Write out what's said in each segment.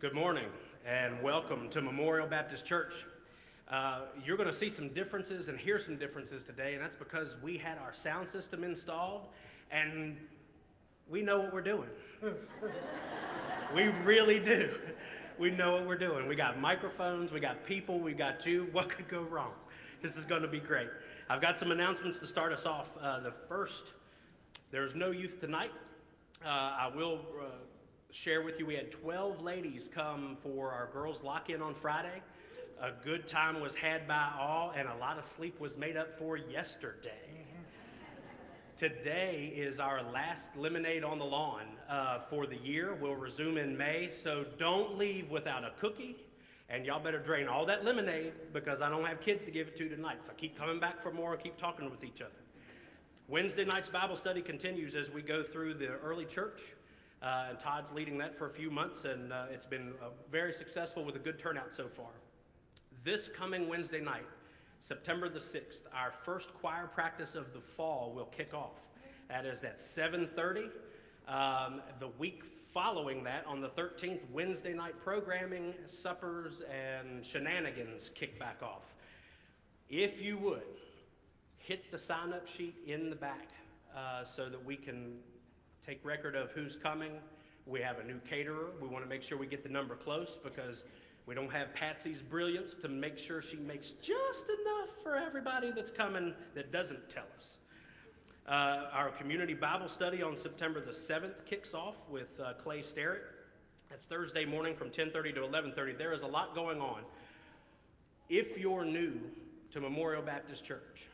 Good morning and welcome to Memorial Baptist Church. Uh, you're going to see some differences and hear some differences today, and that's because we had our sound system installed and we know what we're doing. we really do. We know what we're doing. We got microphones, we got people, we got you. What could go wrong? This is going to be great. I've got some announcements to start us off. Uh, the first, there's no youth tonight. Uh, I will uh, share with you we had 12 ladies come for our girls' lock in on Friday. A good time was had by all, and a lot of sleep was made up for yesterday. Today is our last lemonade on the lawn uh, for the year. We'll resume in May, so don't leave without a cookie. And y'all better drain all that lemonade because I don't have kids to give it to tonight. So keep coming back for more keep talking with each other. Wednesday night's Bible study continues as we go through the early church. Uh, and Todd's leading that for a few months, and uh, it's been uh, very successful with a good turnout so far. This coming Wednesday night, September the 6th, our first choir practice of the fall will kick off. That is at 7.30. Um, the week following that, on the 13th, Wednesday night programming, suppers, and shenanigans kick back off. If you would, hit the sign-up sheet in the back uh, so that we can take record of who's coming. We have a new caterer. We want to make sure we get the number close because we don't have Patsy's brilliance to make sure she makes just enough for everybody that's coming that doesn't tell us. Uh, our community Bible study on September the 7th kicks off with uh, Clay Sterrett. That's Thursday morning from 10:30 to 11:30. There is a lot going on. If you're new to Memorial Baptist Church,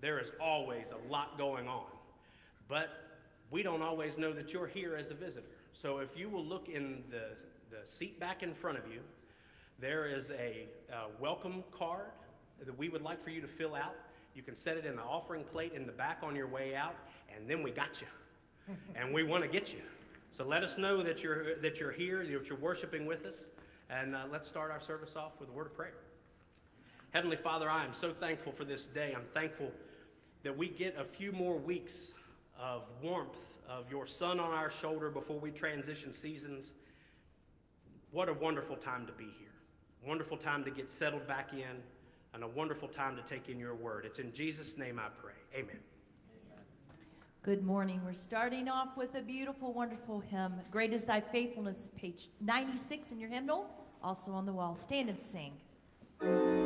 there is always a lot going on. But we don't always know that you're here as a visitor. So if you will look in the, the seat back in front of you, there is a uh, welcome card that we would like for you to fill out. You can set it in the offering plate in the back on your way out, and then we got you. and we want to get you. So let us know that you're, that you're here, that you're worshiping with us, and uh, let's start our service off with a word of prayer. Heavenly Father, I am so thankful for this day. I'm thankful that we get a few more weeks of warmth of your sun on our shoulder before we transition seasons. What a wonderful time to be here. Wonderful time to get settled back in, and a wonderful time to take in your word. It's in Jesus' name I pray. Amen. Good morning. We're starting off with a beautiful, wonderful hymn. Great is thy faithfulness, page 96 in your hymnal, also on the wall. Stand and sing.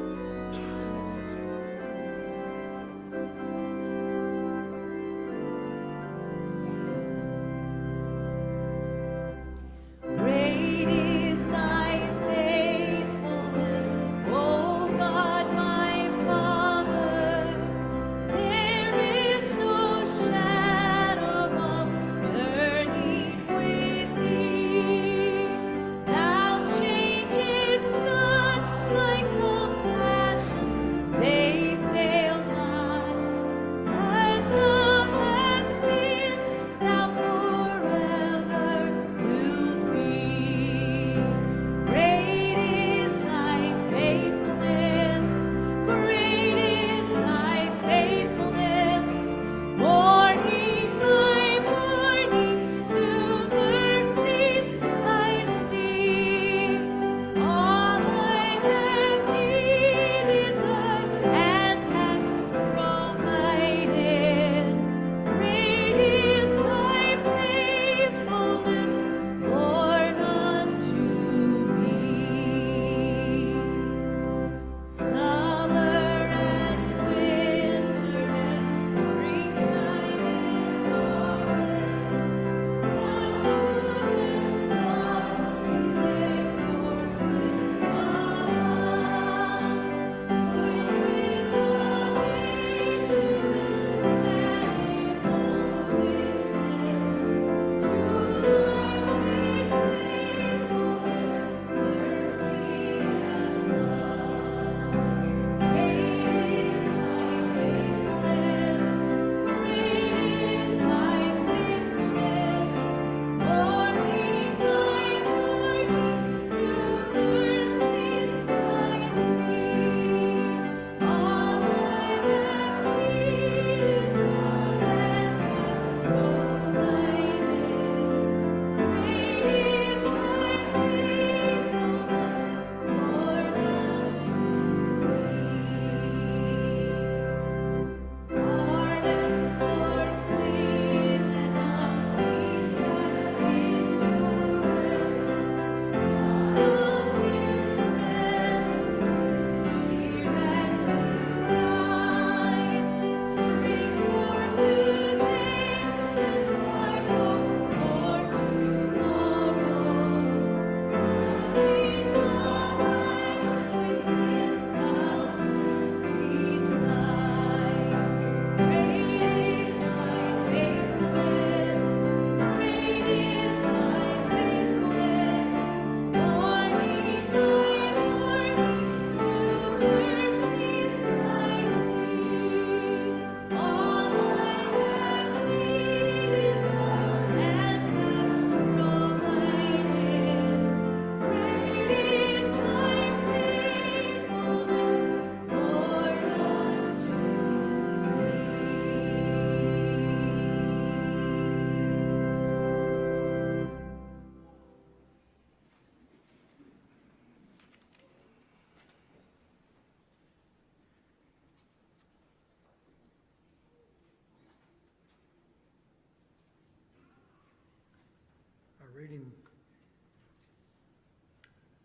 Reading,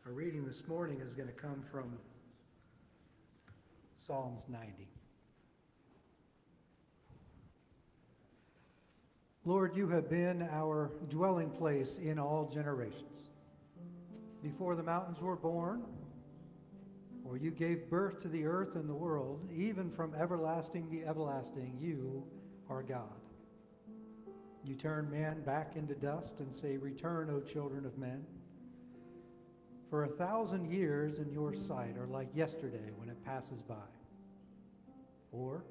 our reading this morning is going to come from Psalms 90. Lord, you have been our dwelling place in all generations. Before the mountains were born, or you gave birth to the earth and the world, even from everlasting to everlasting, you are God. You turn man back into dust and say, Return, O children of men. For a thousand years in your sight are like yesterday when it passes by, or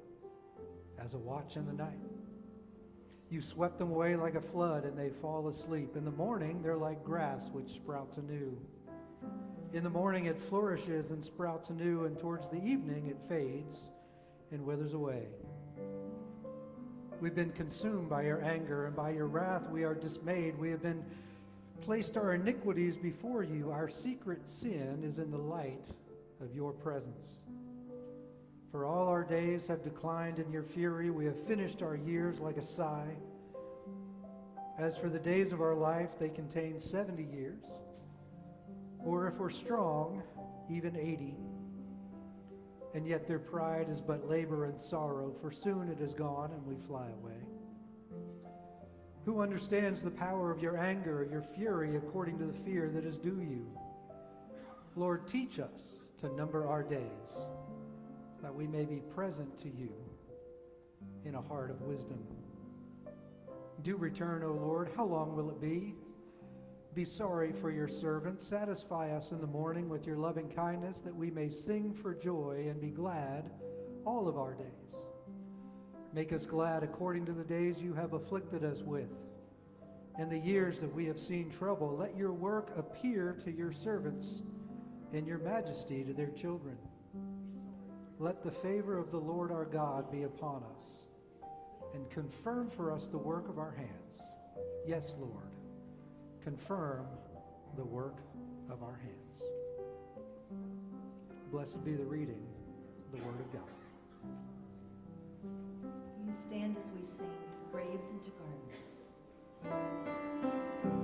as a watch in the night. You swept them away like a flood, and they fall asleep. In the morning, they're like grass which sprouts anew. In the morning, it flourishes and sprouts anew, and towards the evening, it fades and withers away. We've been consumed by your anger, and by your wrath we are dismayed. We have been placed our iniquities before you. Our secret sin is in the light of your presence. For all our days have declined in your fury. We have finished our years like a sigh. As for the days of our life, they contain 70 years. Or if we're strong, even 80. And yet their pride is but labor and sorrow, for soon it is gone and we fly away. Who understands the power of your anger, your fury, according to the fear that is due you? Lord, teach us to number our days, that we may be present to you in a heart of wisdom. Do return, O Lord. How long will it be? Be sorry for your servants. Satisfy us in the morning with your loving kindness, that we may sing for joy and be glad all of our days. Make us glad according to the days you have afflicted us with. In the years that we have seen trouble, let your work appear to your servants and your majesty to their children. Let the favor of the Lord our God be upon us and confirm for us the work of our hands. Yes, Lord confirm the work of our hands. Blessed be the reading the Word of God. You stand as we sing, Graves into Gardens.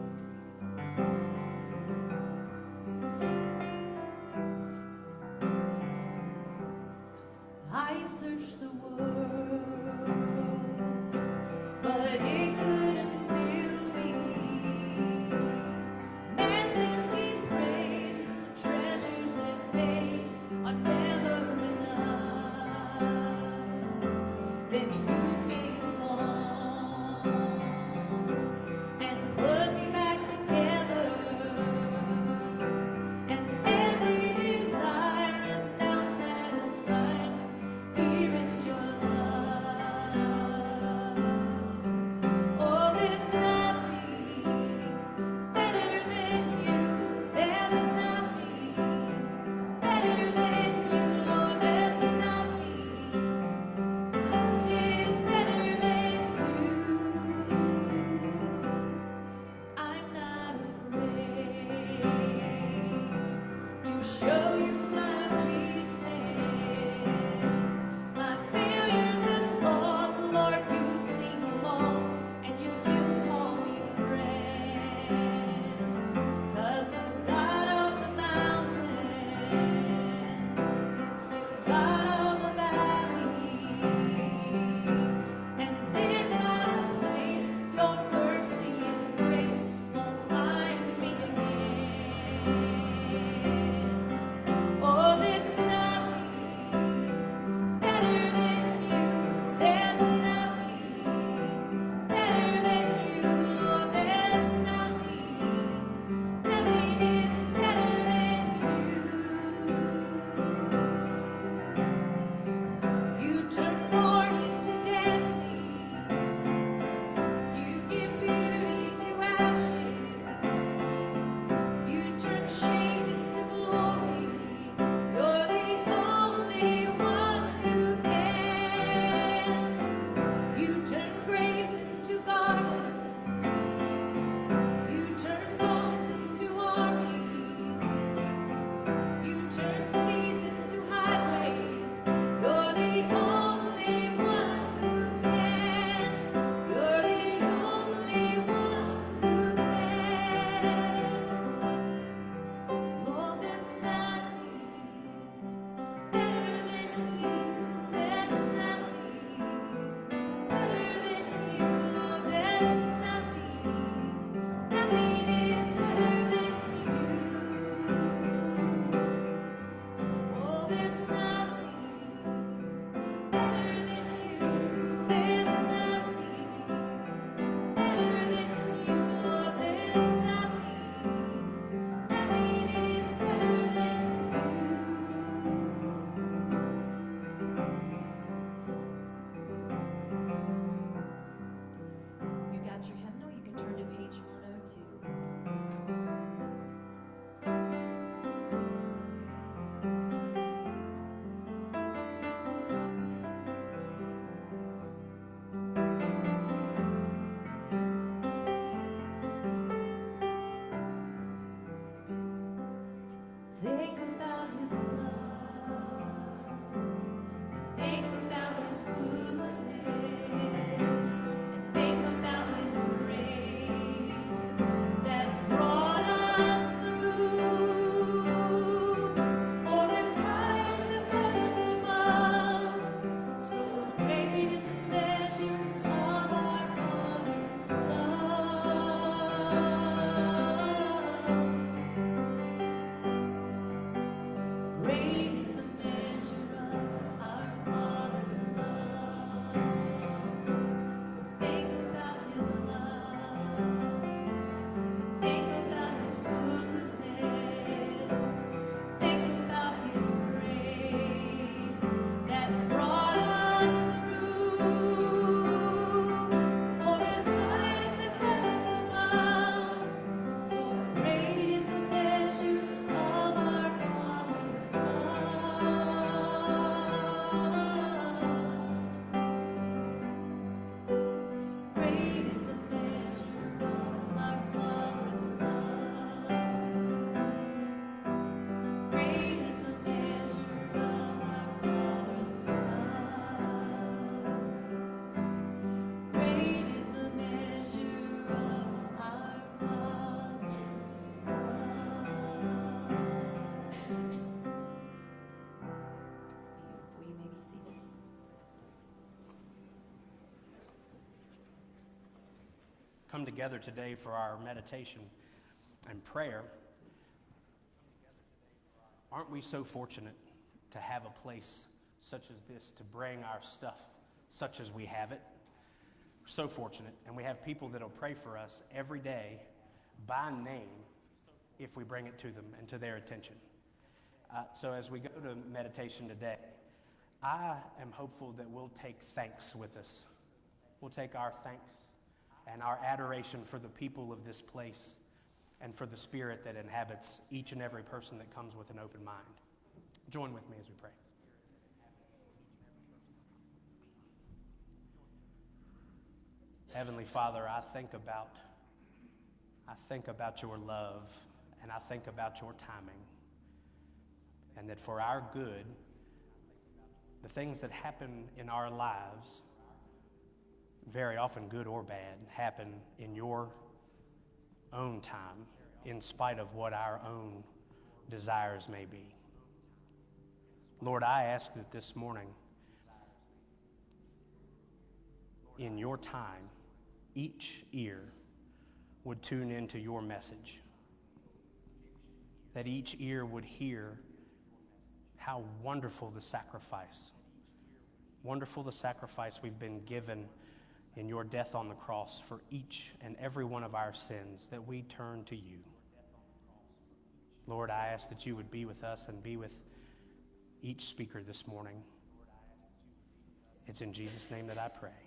Together today for our meditation and prayer, aren't we so fortunate to have a place such as this to bring our stuff such as we have it? So fortunate. And we have people that'll pray for us every day by name if we bring it to them and to their attention. Uh, so as we go to meditation today, I am hopeful that we'll take thanks with us. We'll take our thanks and our adoration for the people of this place and for the spirit that inhabits each and every person that comes with an open mind. Join with me as we pray. Heavenly Father, I think about I think about your love and I think about your timing. And that for our good, the things that happen in our lives, very often good or bad, happen in your own time, in spite of what our own desires may be. Lord, I ask that this morning, in your time, each ear would tune into your message, that each ear would hear how wonderful the sacrifice, wonderful the sacrifice we've been given in your death on the cross for each and every one of our sins, that we turn to you. Lord, I ask that you would be with us and be with each speaker this morning. It's in Jesus' name that I pray.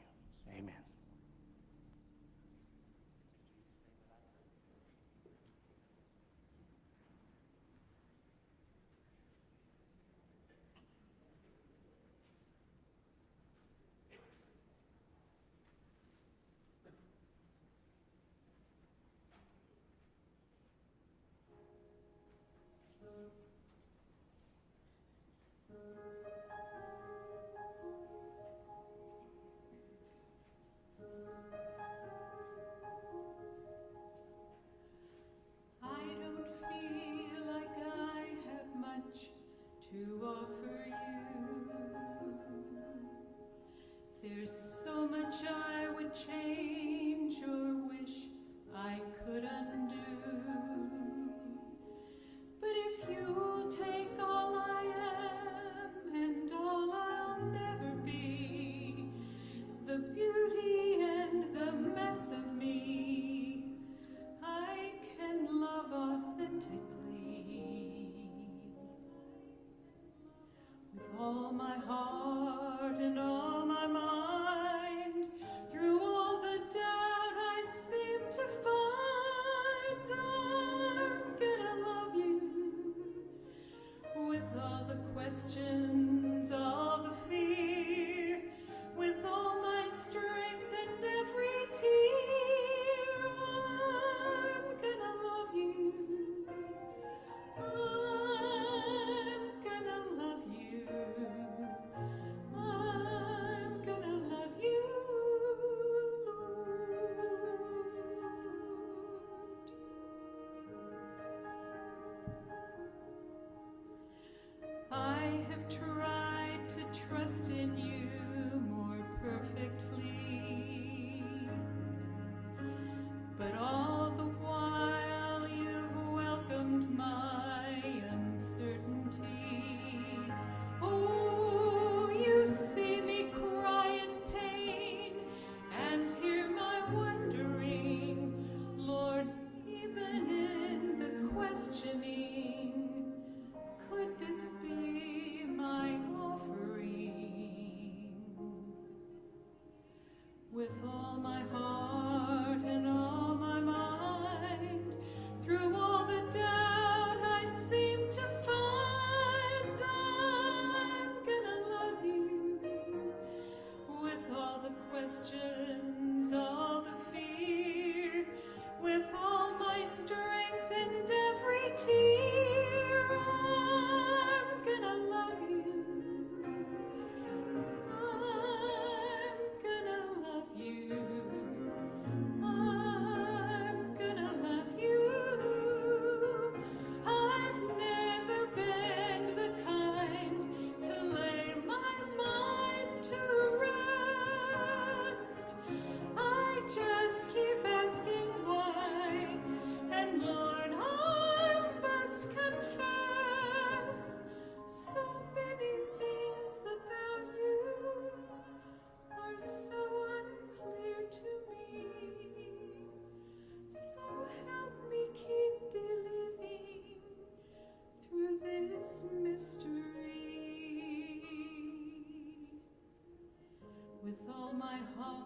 With all my heart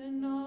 and all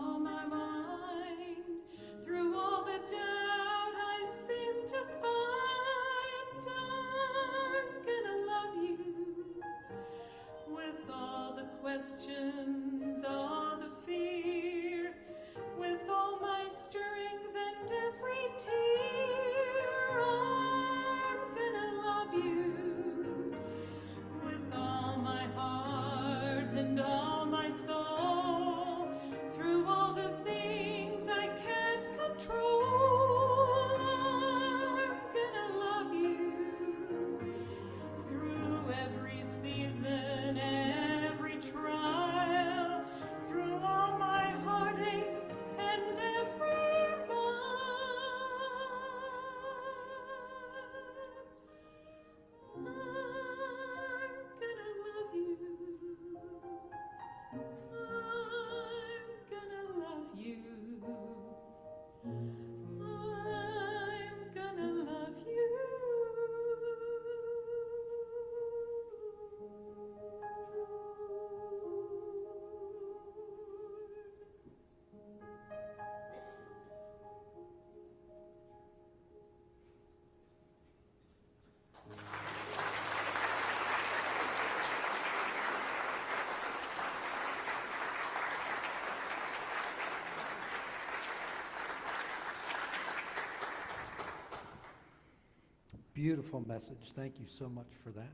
Beautiful message. Thank you so much for that.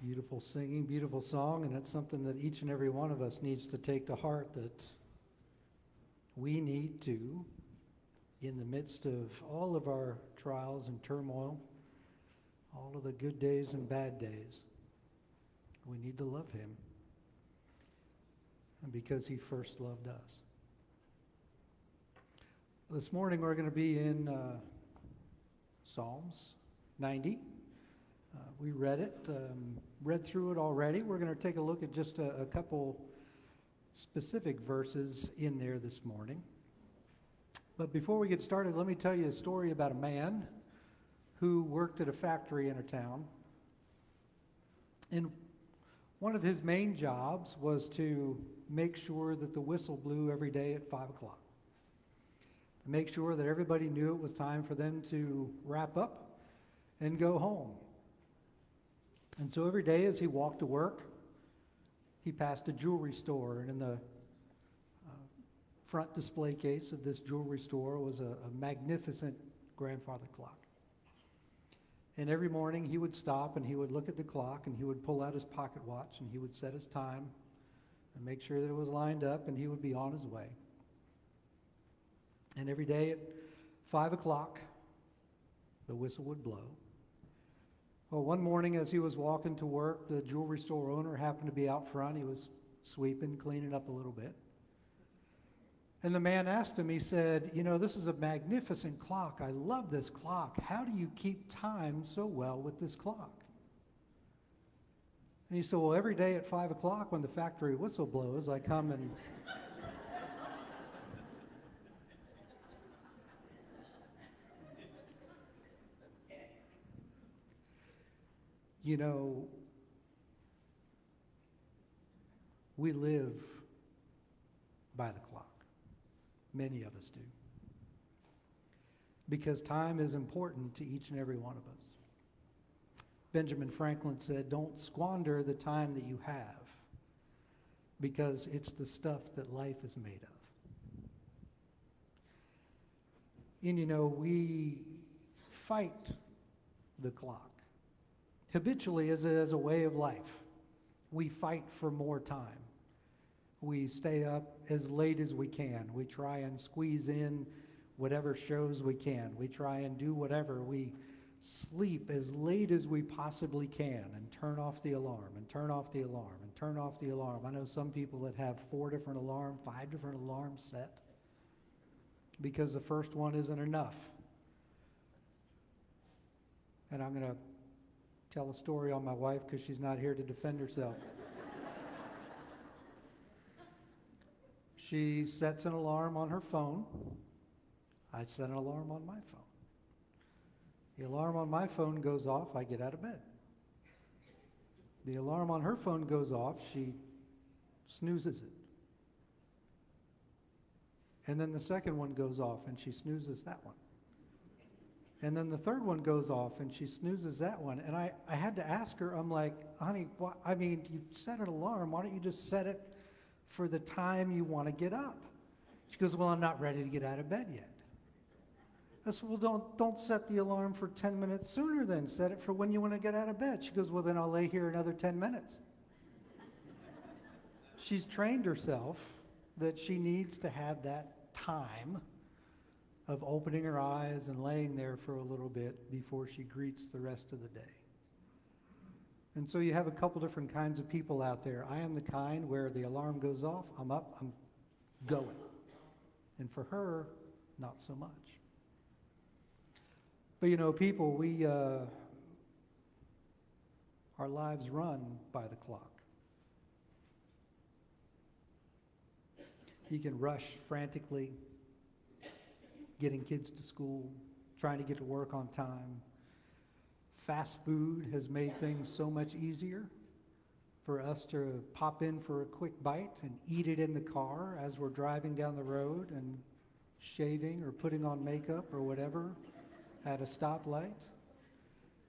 Beautiful singing, beautiful song, and it's something that each and every one of us needs to take to heart that we need to, in the midst of all of our trials and turmoil, all of the good days and bad days, we need to love Him. And because He first loved us. This morning we're going to be in. Uh, Psalms 90. Uh, we read it, um, read through it already. We're going to take a look at just a, a couple specific verses in there this morning. But before we get started, let me tell you a story about a man who worked at a factory in a town. And one of his main jobs was to make sure that the whistle blew every day at 5 o'clock make sure that everybody knew it was time for them to wrap up and go home. And so every day as he walked to work, he passed a jewelry store, and in the uh, front display case of this jewelry store was a, a magnificent grandfather clock. And every morning he would stop and he would look at the clock and he would pull out his pocket watch and he would set his time and make sure that it was lined up and he would be on his way. And every day at 5 o'clock, the whistle would blow. Well, one morning as he was walking to work, the jewelry store owner happened to be out front. He was sweeping, cleaning up a little bit. And the man asked him, he said, You know, this is a magnificent clock. I love this clock. How do you keep time so well with this clock? And he said, Well, every day at 5 o'clock when the factory whistle blows, I come and You know, we live by the clock. Many of us do. Because time is important to each and every one of us. Benjamin Franklin said, Don't squander the time that you have, because it's the stuff that life is made of. And you know, we fight the clock habitually as a, as a way of life. We fight for more time. We stay up as late as we can. We try and squeeze in whatever shows we can. We try and do whatever. We sleep as late as we possibly can and turn off the alarm and turn off the alarm and turn off the alarm. I know some people that have four different alarms, five different alarms set because the first one isn't enough. And I'm going to tell a story on my wife because she's not here to defend herself. she sets an alarm on her phone. I set an alarm on my phone. The alarm on my phone goes off, I get out of bed. The alarm on her phone goes off, she snoozes it. And then the second one goes off and she snoozes that one. And then the third one goes off and she snoozes that one. And I, I had to ask her, I'm like, honey, I mean, you set an alarm. Why don't you just set it for the time you want to get up? She goes, Well, I'm not ready to get out of bed yet. I said, Well, don't, don't set the alarm for 10 minutes sooner then. Set it for when you want to get out of bed. She goes, Well, then I'll lay here another 10 minutes. She's trained herself that she needs to have that time of opening her eyes and laying there for a little bit before she greets the rest of the day. And so you have a couple different kinds of people out there. I am the kind where the alarm goes off, I'm up, I'm going. And for her, not so much. But you know, people, we, uh, our lives run by the clock. You can rush frantically, getting kids to school, trying to get to work on time. Fast food has made things so much easier for us to pop in for a quick bite and eat it in the car as we're driving down the road and shaving or putting on makeup or whatever at a stoplight.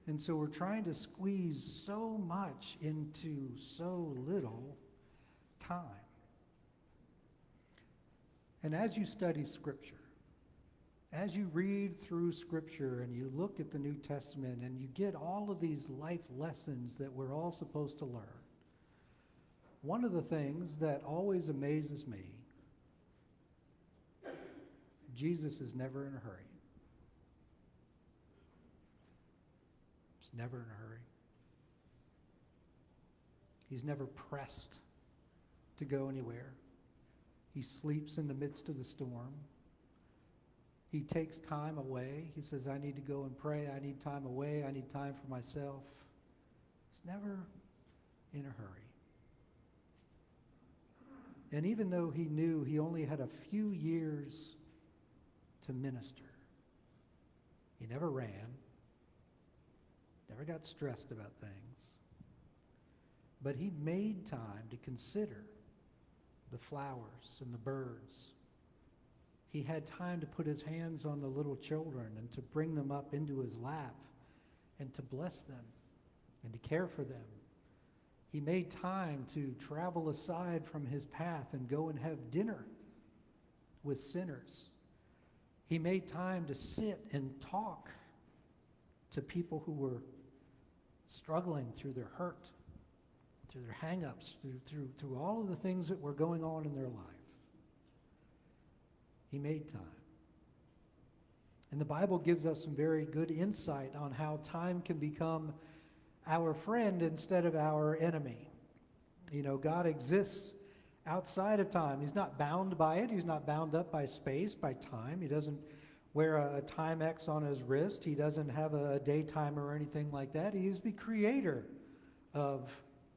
And so we're trying to squeeze so much into so little time. And as you study Scripture, as you read through Scripture and you look at the New Testament and you get all of these life lessons that we're all supposed to learn, one of the things that always amazes me Jesus is never in a hurry. He's never in a hurry. He's never pressed to go anywhere. He sleeps in the midst of the storm. He takes time away. He says, I need to go and pray. I need time away. I need time for myself. He's never in a hurry. And even though he knew he only had a few years to minister, he never ran, never got stressed about things, but he made time to consider the flowers and the birds. He had time to put his hands on the little children and to bring them up into his lap and to bless them and to care for them. He made time to travel aside from his path and go and have dinner with sinners. He made time to sit and talk to people who were struggling through their hurt through their hang-ups, through, through, through all of the things that were going on in their life. He made time. And the Bible gives us some very good insight on how time can become our friend instead of our enemy. You know, God exists outside of time. He's not bound by it. He's not bound up by space, by time. He doesn't wear a, a Timex on his wrist. He doesn't have a, a day timer or anything like that. He is the creator of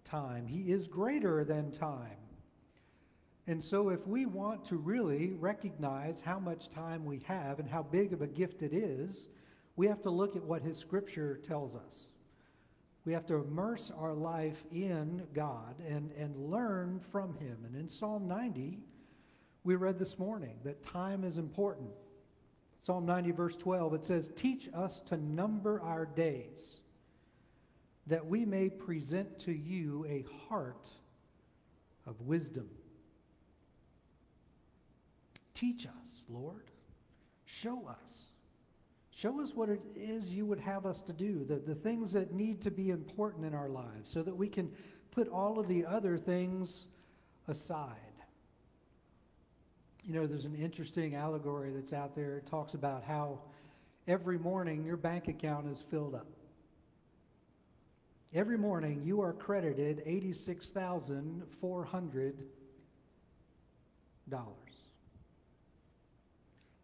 time. He is greater than time. And so, if we want to really recognize how much time we have and how big of a gift it is, we have to look at what His Scripture tells us. We have to immerse our life in God and, and learn from Him. And in Psalm 90, we read this morning that time is important. Psalm 90, verse 12, it says, Teach us to number our days that we may present to you a heart of wisdom. Teach us, Lord. Show us. Show us what it is you would have us to do, the, the things that need to be important in our lives, so that we can put all of the other things aside. You know, there's an interesting allegory that's out there. It talks about how every morning your bank account is filled up. Every morning you are credited $86,400.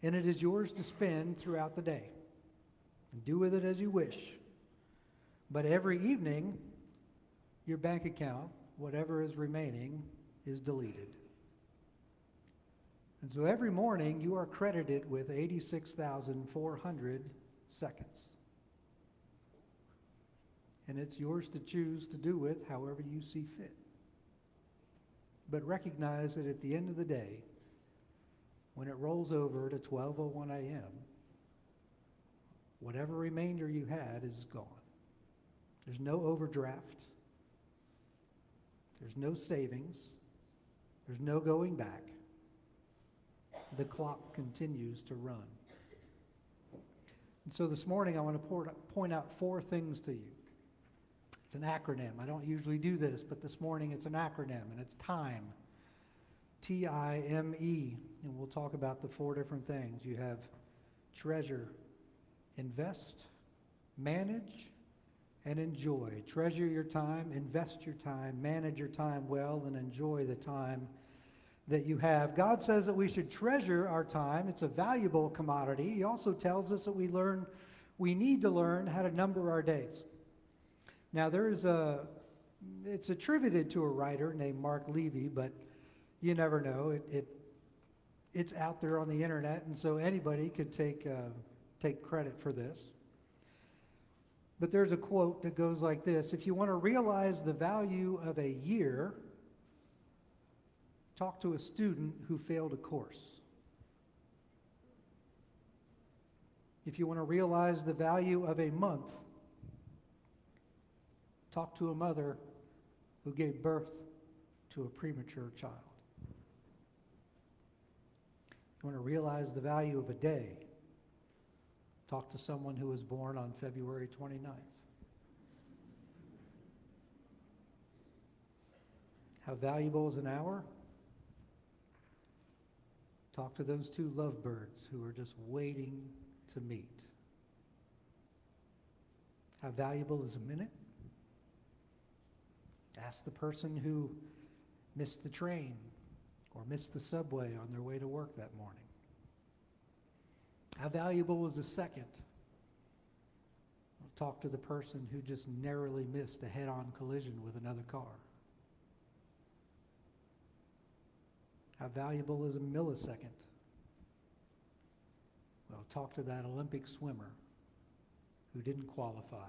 And it is yours to spend throughout the day. Do with it as you wish. But every evening, your bank account, whatever is remaining, is deleted. And so every morning you are credited with 86,400 seconds. and it's yours to choose to do with however you see fit. But recognize that at the end of the day, when it rolls over to 12:01 a.m., whatever remainder you had is gone. There's no overdraft. There's no savings. There's no going back. The clock continues to run. And so this morning, I want to point out four things to you. It's an acronym. I don't usually do this, but this morning it's an acronym, and it's TIME. T I M E. And we'll talk about the four different things. You have treasure, invest, manage, and enjoy. Treasure your time, invest your time, manage your time well, and enjoy the time that you have. God says that we should treasure our time. It's a valuable commodity. He also tells us that we learn we need to learn how to number our days. Now there's a it's attributed to a writer named Marc Levy, but you never know. It, it it's out there on the internet, and so anybody could take uh, take credit for this. But there's a quote that goes like this If you want to realize the value of a year, talk to a student who failed a course. If you want to realize the value of a month, talk to a mother who gave birth to a premature child. You want to realize the value of a day, Talk to someone who was born on February 29th. How valuable is an hour? Talk to those two lovebirds who are just waiting to meet. How valuable is a minute? Ask the person who missed the train or missed the subway on their way to work that morning. How valuable was a second? I'll talk to the person who just narrowly missed a head on collision with another car. How valuable is a millisecond? Well, talk to that Olympic swimmer who didn't qualify,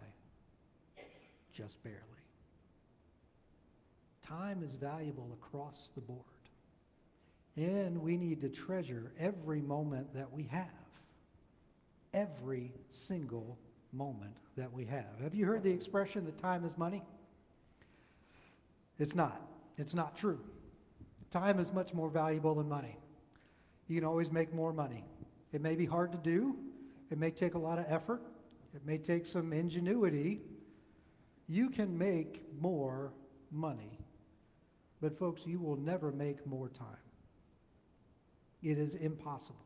just barely. Time is valuable across the board. And we need to treasure every moment that we have every single moment that we have. Have you heard the expression that time is money? It's not. It's not true. Time is much more valuable than money. You can always make more money. It may be hard to do, it may take a lot of effort, it may take some ingenuity. You can make more money. But, folks, you will never make more time. It is impossible.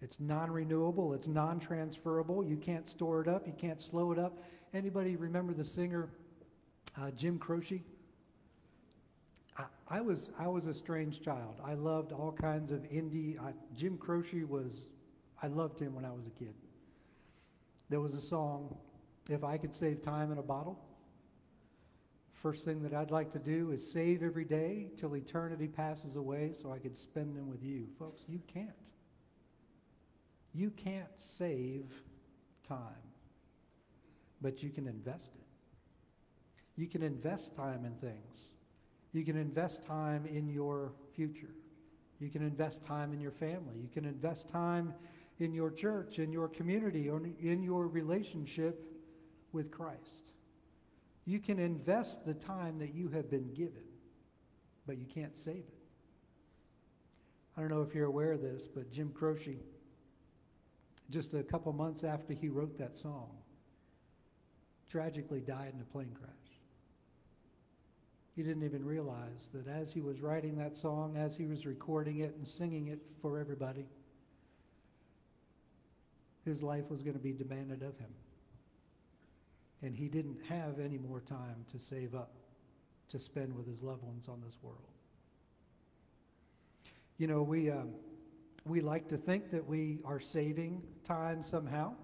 It's non-renewable, it's non-transferable. You can't store it up, you can't slow it up. Anybody remember the singer uh, Jim Croce? I, I, was I was a strange child. I loved all kinds of indie. I, Jim Croce was I loved him when I was a kid. There was a song, "If I Could Save Time in a Bottle." First thing that I'd like to do is save every day till eternity passes away, so I could spend them with you, folks. You can't. You can't save time, but you can invest it. You can invest time in things. You can invest time in your future. You can invest time in your family. You can invest time in your church, in your community, or in your relationship with Christ. You can invest the time that you have been given, but you can't save it. I don't know if you're aware of this, but Jim Croce just a couple months after he wrote that song, tragically died in a plane crash. He didn't even realize that as he was writing that song, as he was recording it and singing it for everybody, his life was going to be demanded of him. And he didn't have any more time to save up to spend with his loved ones on this world. You know, we. Um, we like to think that we are saving time somehow.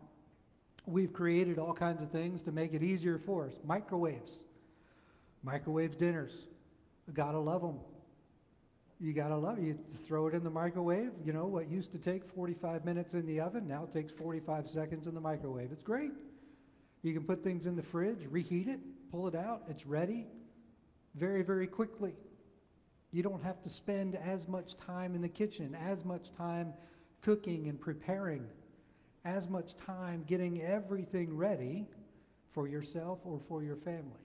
We've created all kinds of things to make it easier for us. Microwaves, microwave dinners. gotta love them. You gotta love it. You throw it in the microwave. You know what used to take 45 minutes in the oven now takes 45 seconds in the microwave. It's great. You can put things in the fridge, reheat it, pull it out, it's ready very, very quickly. You don't have to spend as much time in the kitchen, as much time cooking and preparing, as much time getting everything ready for yourself or for your family.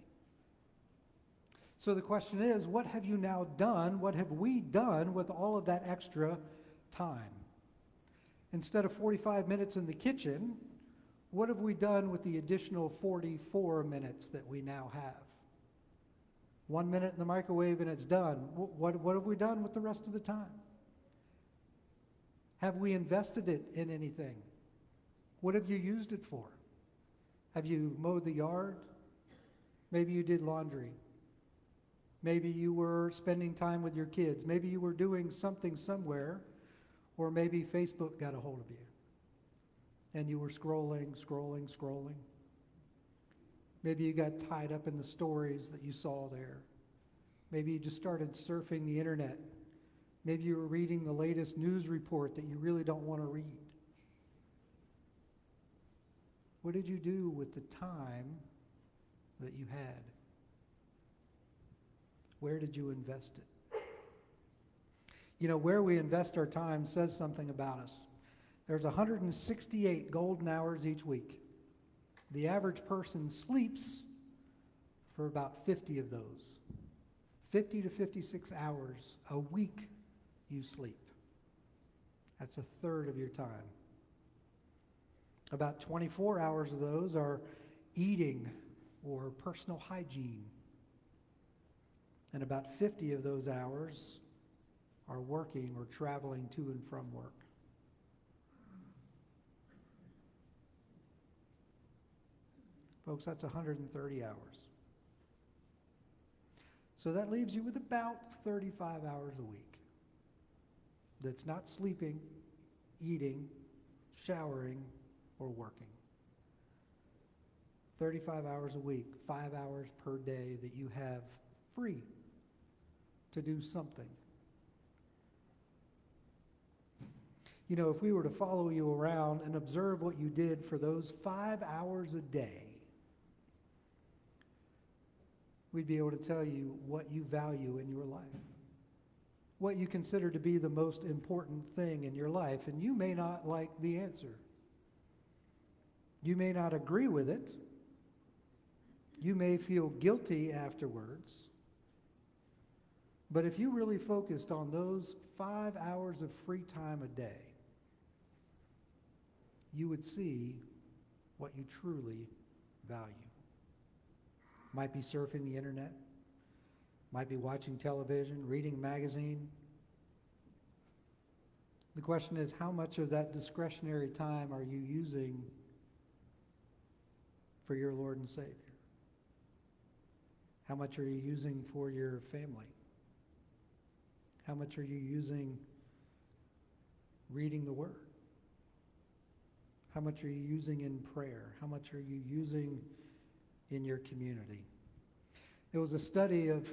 So the question is what have you now done? What have we done with all of that extra time? Instead of 45 minutes in the kitchen, what have we done with the additional 44 minutes that we now have? One minute in the microwave and it's done. Wh- What, what have we done with the rest of the time? Have we invested it in anything? What have you used it for? Have you mowed the yard? Maybe you did laundry. Maybe you were spending time with your kids. Maybe you were doing something somewhere, or maybe Facebook got a hold of you. And you were scrolling, scrolling, scrolling. Maybe you got tied up in the stories that you saw there. Maybe you just started surfing the internet. Maybe you were reading the latest news report that you really don't want to read. What did you do with the time that you had? Where did you invest it? You know, where we invest our time says something about us. There's 168 golden hours each week. The average person sleeps for about 50 of those. 50 to 56 hours a week you sleep. That's a third of your time. About 24 hours of those are eating or personal hygiene. And about 50 of those hours are working or traveling to and from work. Folks, that's 130 hours. So that leaves you with about 35 hours a week that's not sleeping, eating, showering, or working. 35 hours a week, five hours per day that you have free to do something. You know, if we were to follow you around and observe what you did for those five hours a day, we'd be able to tell you what you value in your life, what you consider to be the most important thing in your life, and you may not like the answer. You may not agree with it. You may feel guilty afterwards. But if you really focused on those five hours of free time a day, you would see what you truly value. Might be surfing the internet, might be watching television, reading a magazine. The question is how much of that discretionary time are you using for your Lord and Savior? How much are you using for your family? How much are you using reading the Word? How much are you using in prayer? How much are you using in your community? There was a study of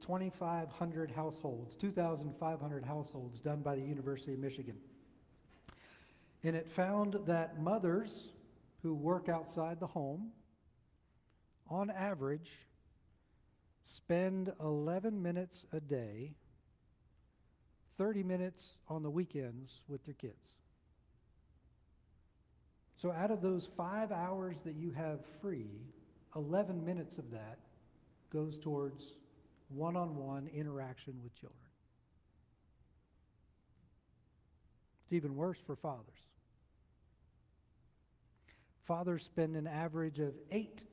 2,500 households, 2,500 households done by the University of Michigan. And it found that mothers who work outside the home, on average, spend 11 minutes a day, 30 minutes on the weekends with their kids. So out of those five hours that you have free, 11 minutes of that goes towards one on one interaction with children. It's even worse for fathers. Fathers spend an average of eight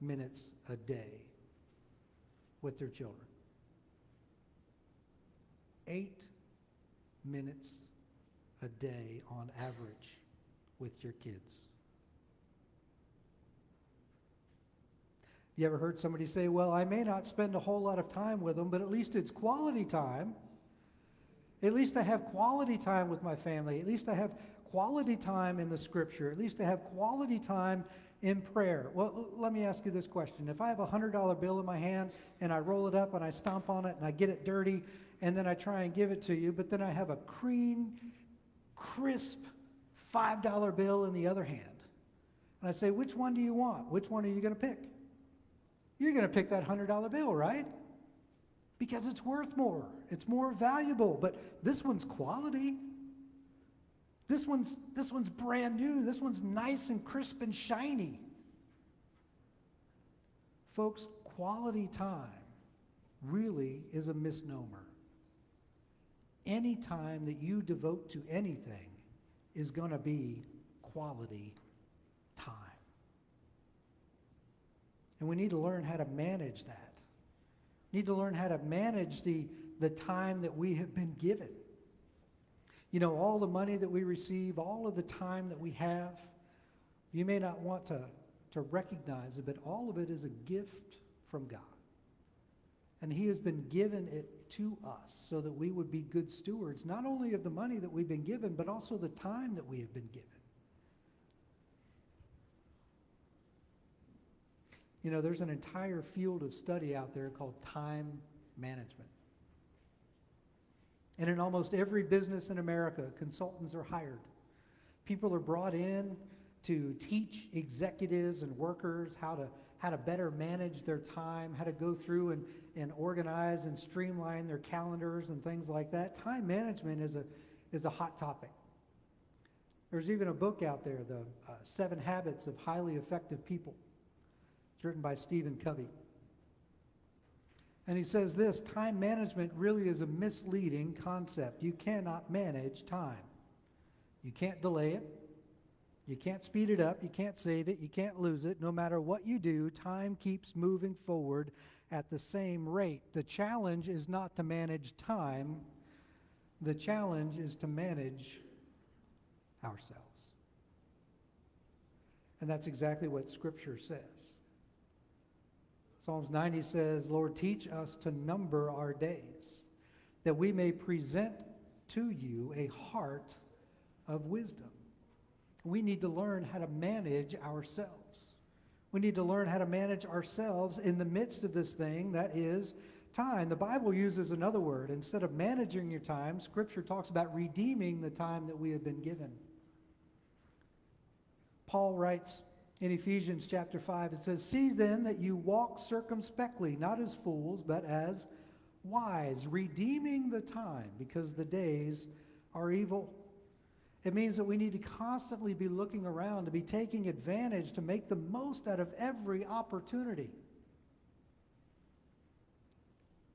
minutes a day with their children. Eight minutes a day on average with your kids. You ever heard somebody say, Well, I may not spend a whole lot of time with them, but at least it's quality time. At least I have quality time with my family. At least I have quality time in the scripture. At least I have quality time in prayer. Well, let me ask you this question. If I have a $100 bill in my hand and I roll it up and I stomp on it and I get it dirty and then I try and give it to you, but then I have a clean, crisp $5 bill in the other hand. And I say, which one do you want? Which one are you going to pick? You're going to pick that $100 bill, right? Because it's worth more. It's more valuable. But this one's quality. This one's, this one's brand new. This one's nice and crisp and shiny. Folks, quality time really is a misnomer. Any time that you devote to anything is going to be quality time. And we need to learn how to manage that. We need to learn how to manage the, the time that we have been given. You know, all the money that we receive, all of the time that we have, you may not want to, to recognize it, but all of it is a gift from God. And He has been given it to us so that we would be good stewards, not only of the money that we've been given, but also the time that we have been given. You know, there's an entire field of study out there called time management. And in almost every business in America, consultants are hired. People are brought in to teach executives and workers how to, how to better manage their time, how to go through and, and organize and streamline their calendars and things like that. Time management is a, is a hot topic. There's even a book out there, The uh, Seven Habits of Highly Effective People. Written by Stephen Covey. And he says this time management really is a misleading concept. You cannot manage time. You can't delay it. You can't speed it up. You can't save it. You can't lose it. No matter what you do, time keeps moving forward at the same rate. The challenge is not to manage time, the challenge is to manage ourselves. And that's exactly what Scripture says. Psalms 90 says, Lord, teach us to number our days, that we may present to you a heart of wisdom. We need to learn how to manage ourselves. We need to learn how to manage ourselves in the midst of this thing that is time. The Bible uses another word. Instead of managing your time, Scripture talks about redeeming the time that we have been given. Paul writes, in Ephesians chapter 5, it says, See then that you walk circumspectly, not as fools, but as wise, redeeming the time, because the days are evil. It means that we need to constantly be looking around, to be taking advantage, to make the most out of every opportunity.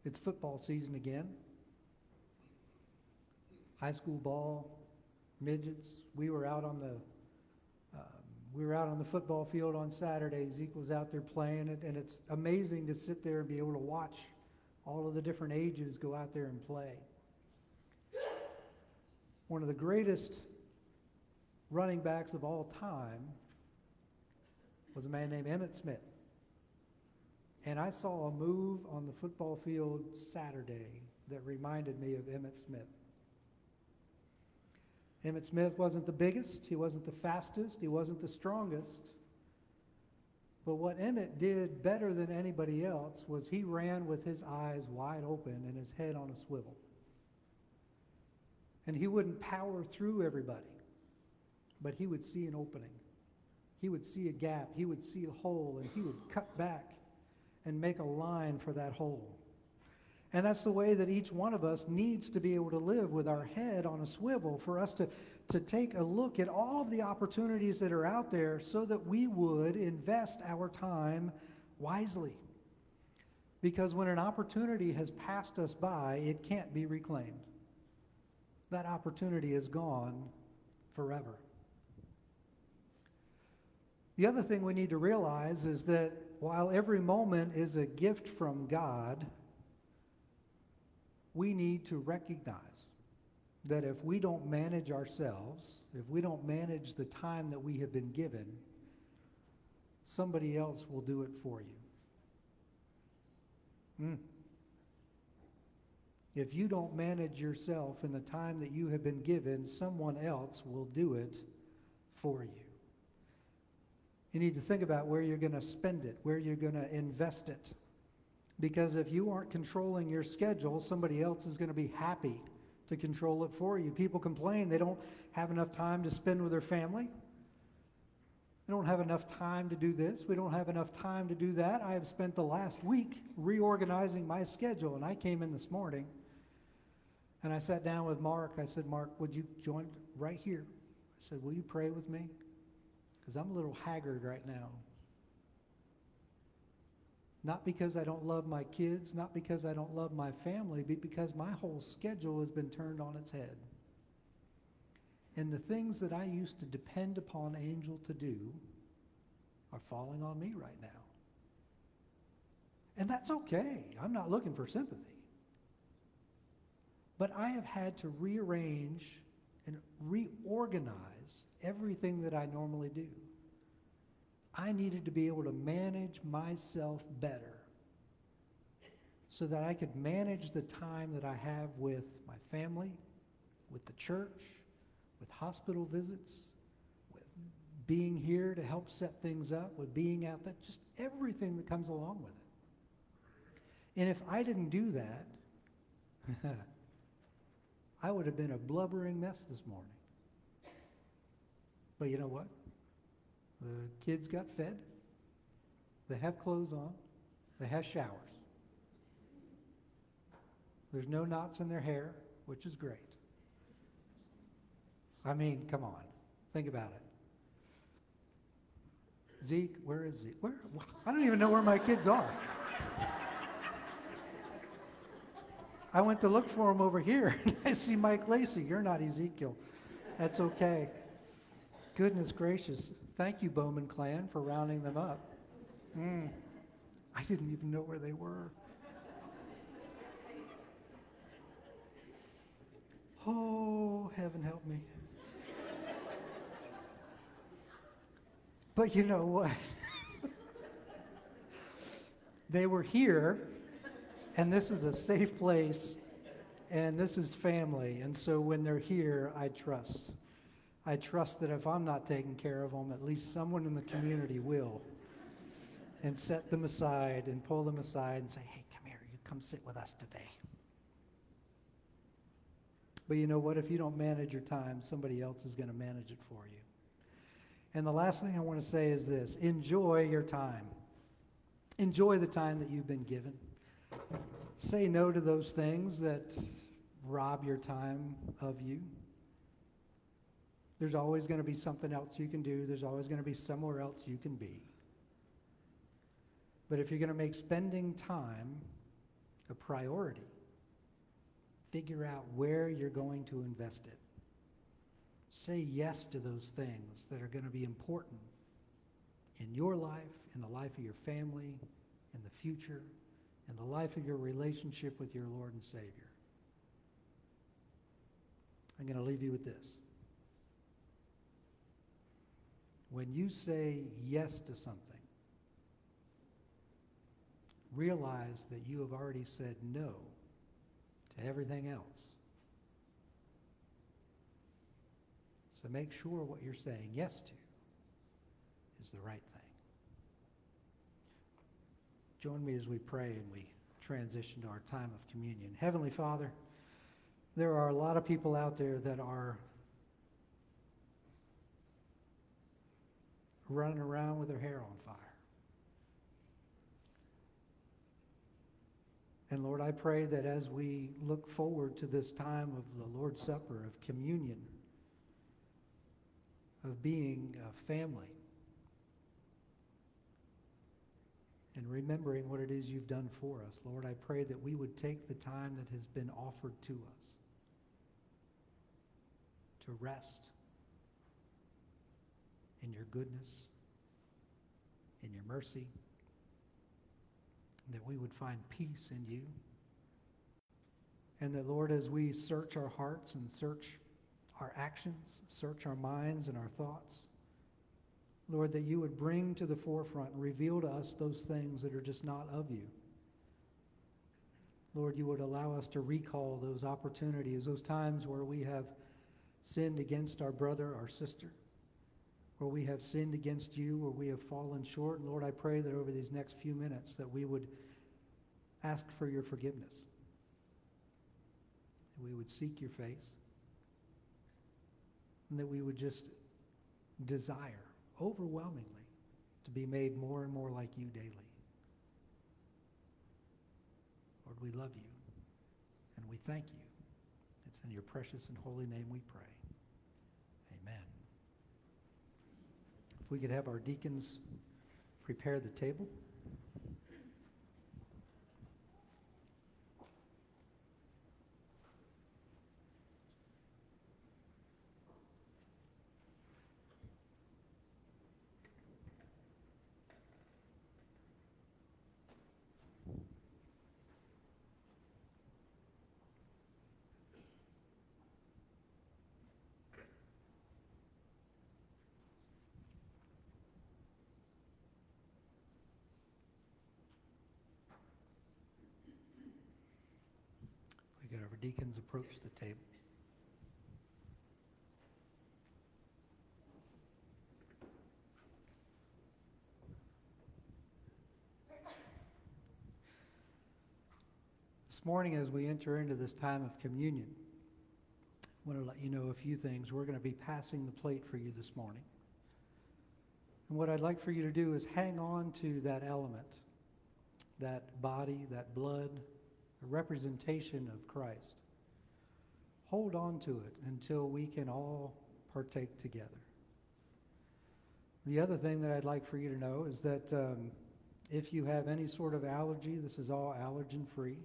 It's football season again. High school ball, midgets. We were out on the we were out on the football field on Saturday. Zeke was out there playing it, and it's amazing to sit there and be able to watch all of the different ages go out there and play. One of the greatest running backs of all time was a man named Emmitt Smith. And I saw a move on the football field Saturday that reminded me of Emmitt Smith. Emmitt Smith wasn't the biggest, he wasn't the fastest, he wasn't the strongest. But what Emmitt did better than anybody else was he ran with his eyes wide open and his head on a swivel. And he wouldn't power through everybody, but he would see an opening. He would see a gap, he would see a hole, and he would cut back and make a line for that hole. And that's the way that each one of us needs to be able to live with our head on a swivel for us to, to take a look at all of the opportunities that are out there so that we would invest our time wisely. Because when an opportunity has passed us by, it can't be reclaimed. That opportunity is gone forever. The other thing we need to realize is that while every moment is a gift from God, we need to recognize that if we don't manage ourselves, if we don't manage the time that we have been given, somebody else will do it for you. Mm. If you don't manage yourself in the time that you have been given, someone else will do it for you. You need to think about where you're going to spend it, where you're going to invest it. Because if you aren't controlling your schedule, somebody else is going to be happy to control it for you. People complain they don't have enough time to spend with their family. We don't have enough time to do this. We don't have enough time to do that. I have spent the last week reorganizing my schedule, and I came in this morning and I sat down with Mark. I said, Mark, would you join right here? I said, Will you pray with me? Because I'm a little haggard right now. Not because I don't love my kids, not because I don't love my family, but because my whole schedule has been turned on its head. And the things that I used to depend upon Angel to do are falling on me right now. And that's okay. I'm not looking for sympathy. But I have had to rearrange and reorganize everything that I normally do. I needed to be able to manage myself better so that I could manage the time that I have with my family, with the church, with hospital visits, with being here to help set things up, with being out there, just everything that comes along with it. And if I didn't do that, I would have been a blubbering mess this morning. But you know what? The kids got fed. They have clothes on. They have showers. There's no knots in their hair, which is great. I mean, come on. Think about it. Zeke, where is Zeke? Where? I don't even know where my kids are. I went to look for him over here, I see Mike Lacey. You're not Ezekiel. That's okay. Goodness gracious. Thank you, Bowman clan, for rounding them up. Mm. I didn't even know where they were. Oh, heaven help me. But you know what? they were here, and this is a safe place, and this is family. And so when they're here, I trust. I trust that if I'm not taking care of them, at least someone in the community will. And set them aside and pull them aside and say, hey, come here, you come sit with us today. But you know what? If you don't manage your time, somebody else is going to manage it for you. And the last thing I want to say is this enjoy your time. Enjoy the time that you've been given. Say no to those things that rob your time of you. There's always going to be something else you can do, there's always going to be somewhere else you can be. But if you're going to make spending time a priority, figure out where you're going to invest it. Say yes to those things that are going to be important in your life, in the life of your family, in the future, in the life of your relationship with your Lord and Savior. I'm going to leave you with this. When you say yes to something, realize that you have already said no to everything else. So make sure what you're saying yes to is the right thing. Join me as we pray and we transition to our time of communion. Heavenly Father, there are a lot of people out there that are running around with their hair on fire. And Lord, I pray that as we look forward to this time of the Lord's Supper, of communion, of being a family, and remembering what it is you've done for us, Lord, I pray that we would take the time that has been offered to us to rest in your goodness, in your mercy, that we would find peace in you. And that, Lord, as we search our hearts and search our actions, search our minds and our thoughts, Lord, that you would bring to the forefront and reveal to us those things that are just not of you. Lord, you would allow us to recall those opportunities, those times where we have sinned against our brother, our sister where we have sinned against you, where we have fallen short. Lord, I pray that over these next few minutes that we would ask for your forgiveness. That we would seek your face. And that we would just desire overwhelmingly to be made more and more like you daily. Lord, we love you and we thank you. It's in your precious and holy name we pray. Amen. If we could have our deacons prepare the table. We got our deacons approach the table. This morning, as we enter into this time of communion, I want to let you know a few things. We're going to be passing the plate for you this morning. And what I'd like for you to do is hang on to that element, that body, that blood, a representation of Christ. Hold on to it until we can all partake together. The other thing that I'd like for you to know is that um, if you have any sort of allergy, this is all allergen free.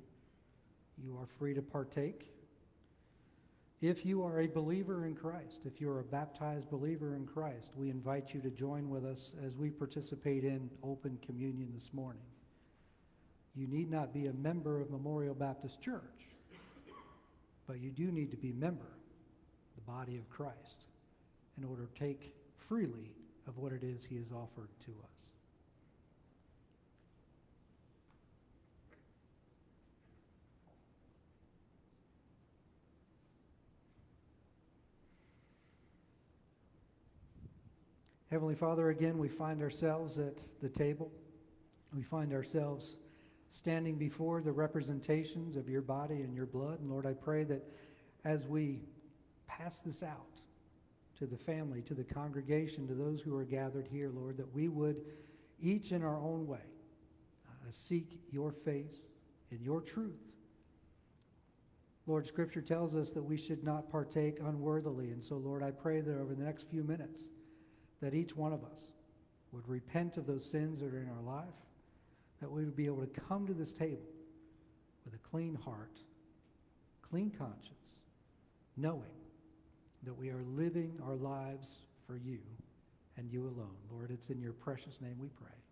You are free to partake. If you are a believer in Christ, if you're a baptized believer in Christ, we invite you to join with us as we participate in open communion this morning. You need not be a member of Memorial Baptist Church, but you do need to be a member the body of Christ in order to take freely of what it is he has offered to us. Heavenly Father, again, we find ourselves at the table. We find ourselves standing before the representations of your body and your blood. And Lord, I pray that as we pass this out to the family, to the congregation, to those who are gathered here, Lord, that we would each in our own way uh, seek your face and your truth. Lord, Scripture tells us that we should not partake unworthily. And so, Lord, I pray that over the next few minutes, that each one of us would repent of those sins that are in our life, that we would be able to come to this table with a clean heart, clean conscience, knowing that we are living our lives for you and you alone. Lord, it's in your precious name we pray.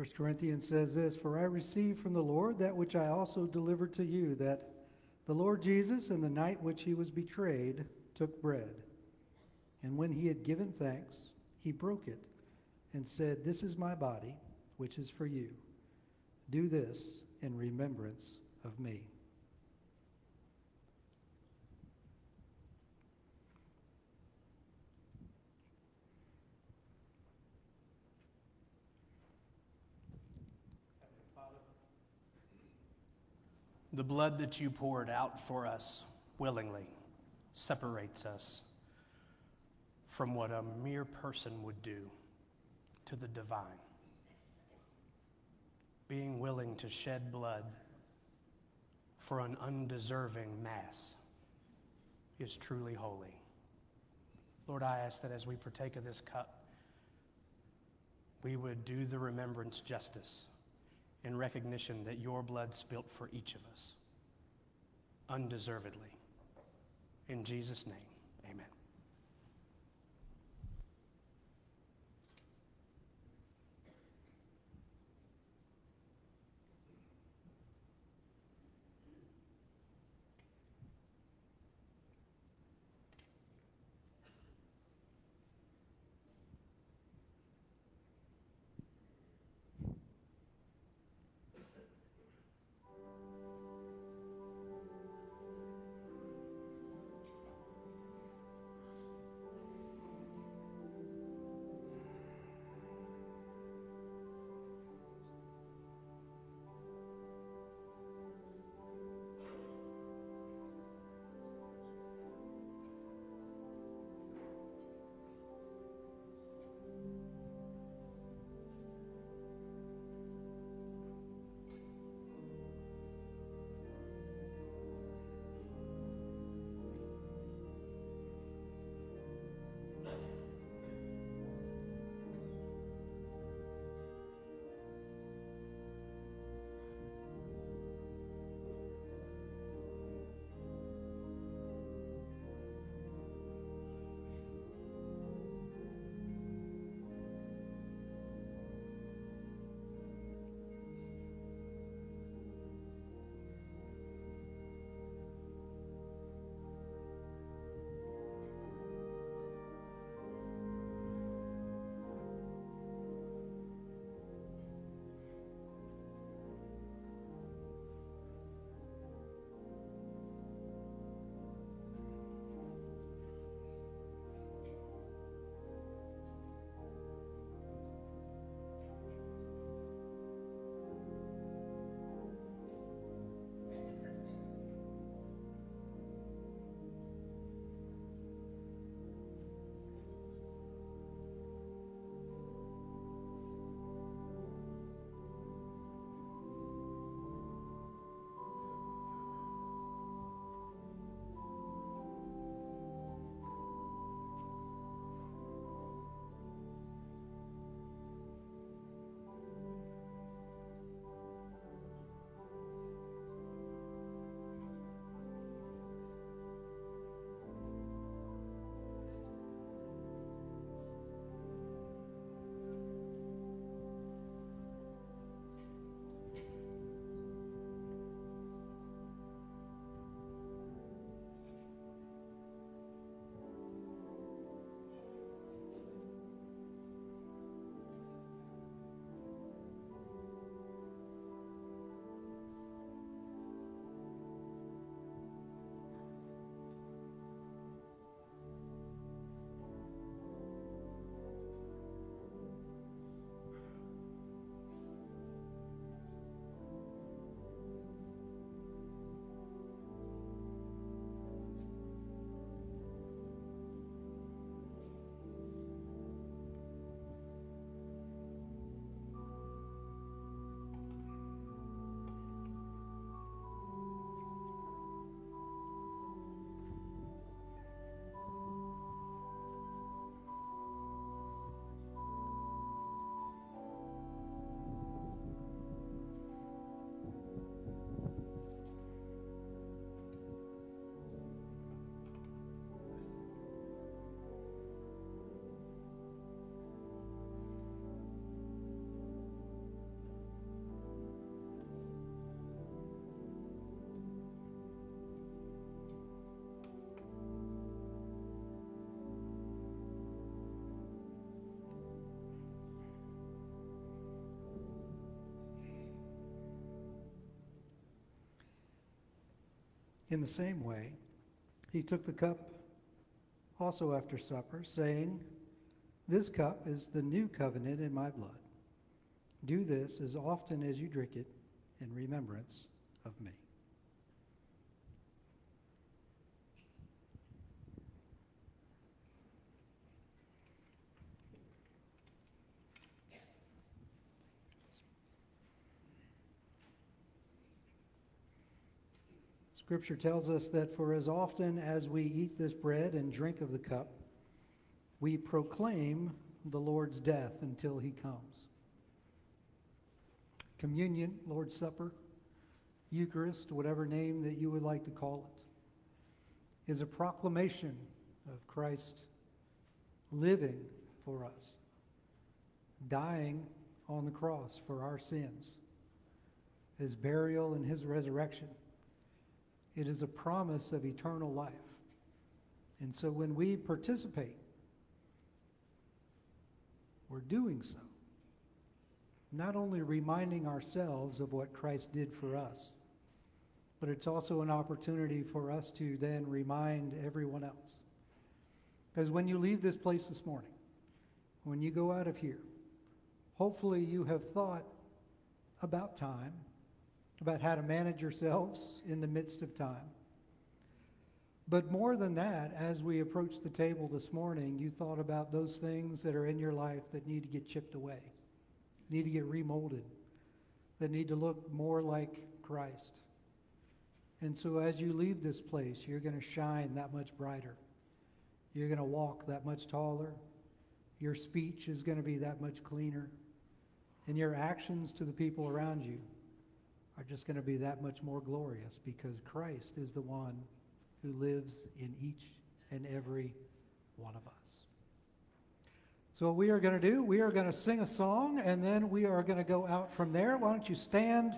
1 Corinthians says this For I received from the Lord that which I also delivered to you, that the Lord Jesus, in the night which he was betrayed, took bread. And when he had given thanks, he broke it and said, This is my body, which is for you. Do this in remembrance of me. The blood that you poured out for us willingly separates us from what a mere person would do to the divine. Being willing to shed blood for an undeserving mass is truly holy. Lord, I ask that as we partake of this cup, we would do the remembrance justice in recognition that your blood spilt for each of us undeservedly. In Jesus' name, In the same way, he took the cup also after supper, saying, This cup is the new covenant in my blood. Do this as often as you drink it in remembrance of me. Scripture tells us that for as often as we eat this bread and drink of the cup, we proclaim the Lord's death until he comes. Communion, Lord's Supper, Eucharist, whatever name that you would like to call it, is a proclamation of Christ living for us, dying on the cross for our sins, his burial and his resurrection. It is a promise of eternal life. And so when we participate, we're doing so. Not only reminding ourselves of what Christ did for us, but it's also an opportunity for us to then remind everyone else. Because when you leave this place this morning, when you go out of here, hopefully you have thought about time about how to manage yourselves in the midst of time. But more than that, as we approach the table this morning, you thought about those things that are in your life that need to get chipped away, need to get remolded, that need to look more like Christ. And so as you leave this place, you're going to shine that much brighter. You're going to walk that much taller. Your speech is going to be that much cleaner. And your actions to the people around you are just going to be that much more glorious because Christ is the one who lives in each and every one of us. So, what we are going to do, we are going to sing a song and then we are going to go out from there. Why don't you stand,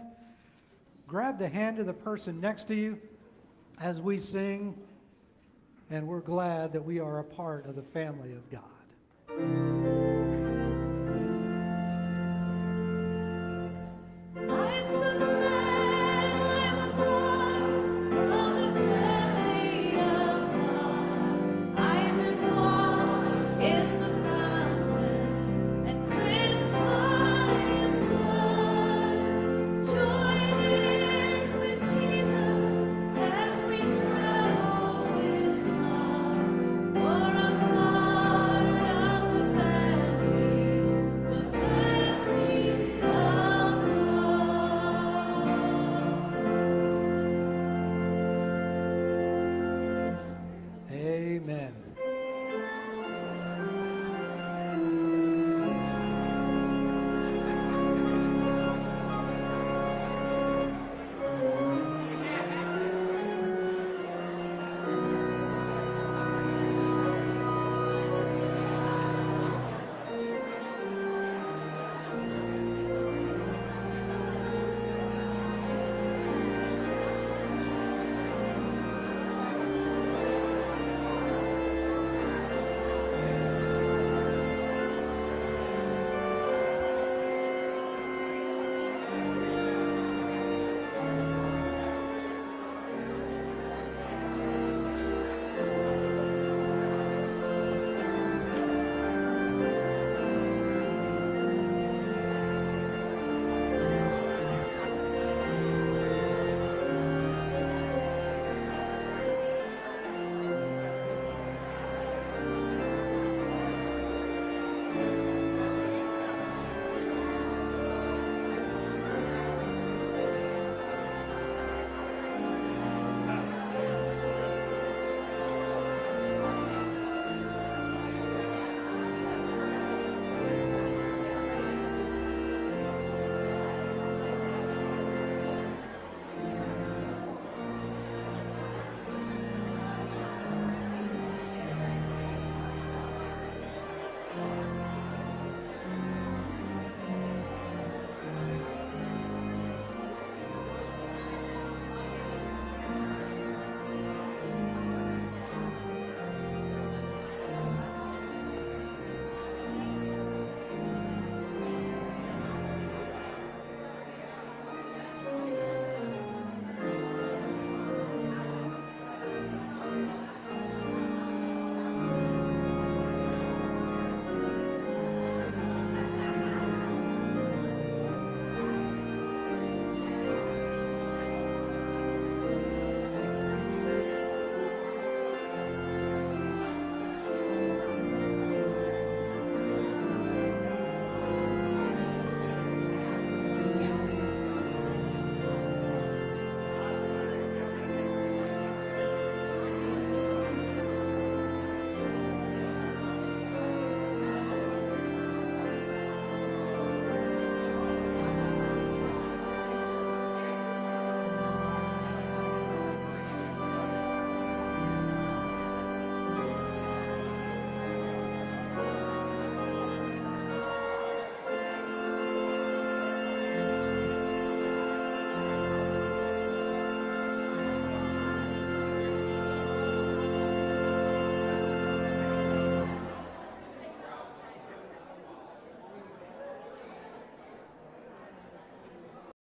grab the hand of the person next to you as we sing, and we're glad that we are a part of the family of God.